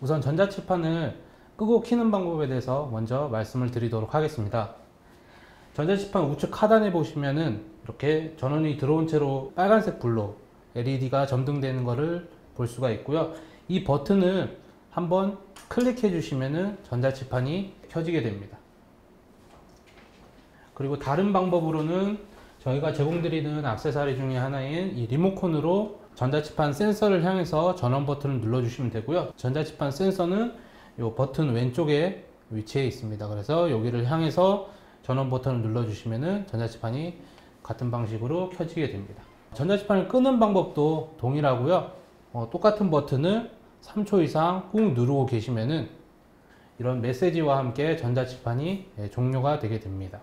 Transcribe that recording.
우선 전자칠판을 끄고 키는 방법에 대해서 먼저 말씀을 드리도록 하겠습니다. 전자칠판 우측 하단에 보시면은 이렇게 전원이 들어온 채로 빨간색 불로 LED가 점등되는 것을 볼 수가 있고요. 이 버튼을 한번 클릭해 주시면은 전자칠판이 켜지게 됩니다. 그리고 다른 방법으로는 저희가 제공드리는 액세서리 중에 하나인 이 리모컨으로 전자칠판 센서를 향해서 전원 버튼을 눌러주시면 되고요. 전자칠판 센서는 이 버튼 왼쪽에 위치해 있습니다. 그래서 여기를 향해서 전원 버튼을 눌러주시면은 전자칠판이 같은 방식으로 켜지게 됩니다. 전자칠판을 끄는 방법도 동일하고요. 어, 똑같은 버튼을 3초 이상 꾹 누르고 계시면은 이런 메시지와 함께 전자칠판이 예, 종료가 되게 됩니다.